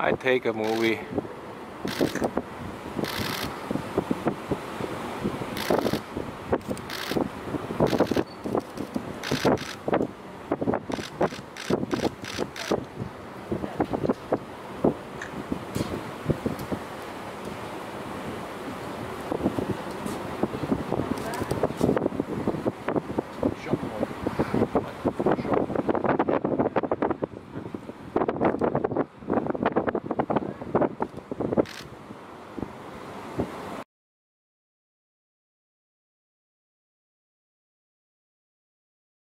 I take a movie.